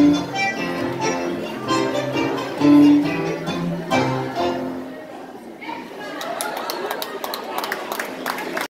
Thank